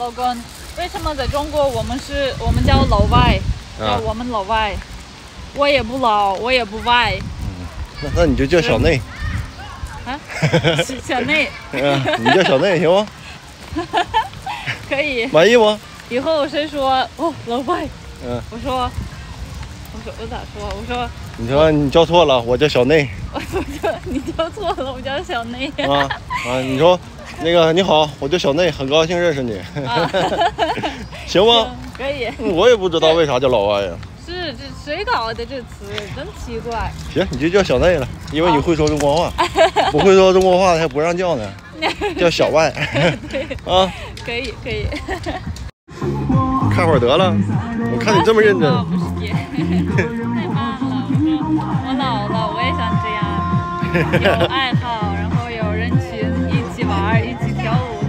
老公，为什么在中国我们是我们叫老外，叫啊我们老外，我也不老，我也不外那那你就叫小内，啊，是小内嗯，你叫小内行吗？可以。满意不？以后谁说哦老外，嗯，我说我说我咋说？我说你说你叫错了，我叫小内 我说你叫错了，我叫小内。啊啊！你说那个你好，我叫小内，很高兴认识你，啊，行吗？可以。嗯我也不知道为啥叫老外呀。是这谁搞的这词？真奇怪。行，你就叫小内了，因为你会说中国话，不会说中国话还不让叫呢，叫小外啊。可以可以。看会儿得了，我看你这么认真。太棒了！我说我老了，我也想这样，有爱好，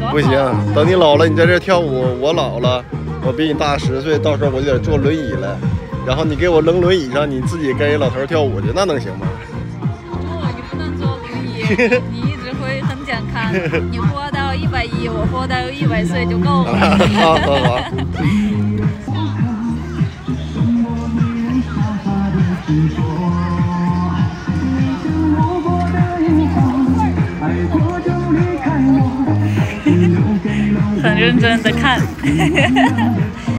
不行，等你老了，你在这跳舞，我老了，我比你大十岁，到时候我就得坐轮椅了，然后你给我扔轮椅上，你自己跟人老头跳舞去，那能行吗？不，你不能坐轮椅，你一直会很健康。你活到一百一，我活到一百岁就够了。好 好好。很认真的看。